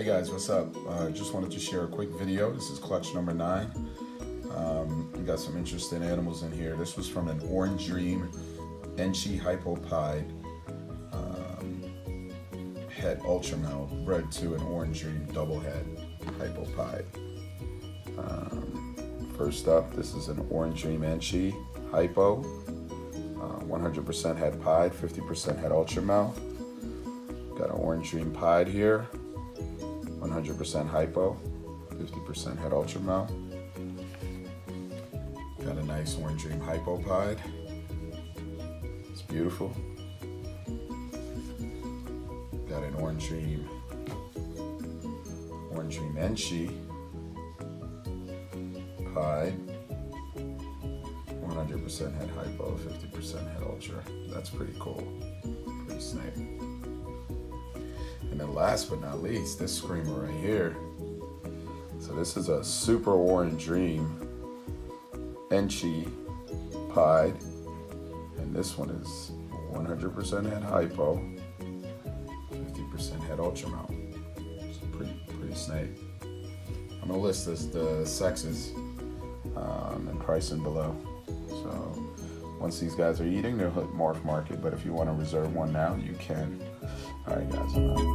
Hey guys, what's up? Uh, just wanted to share a quick video. This is clutch number nine. Um, we got some interesting animals in here. This was from an Orange Dream Enchi Hypo Pied um, het ultramel bred to an Orange Dream double het Hypopide. Um, first up, this is an Orange Dream Enchi Hypo. 100% uh, het pied, 50% het ultramel. Got an Orange Dream Pied here. 100% hypo, 50% het ultramel. Got a nice orange dream hypo pied. It's beautiful. Got an orange dream, orange dream enchi pied. 100% het hypo, 50% het ultra. That's pretty cool. Pretty snake. And then last but not least, this screamer right here. So this is a super orange dream Enchi pied. And this one is 100% het hypo, 50% het ultramel. It's pretty, pretty snake. I'm gonna list this, the sexes um, and pricing below. So once these guys are eating, they'll hit morph market. But if you want to reserve one now, you can. All right, guys.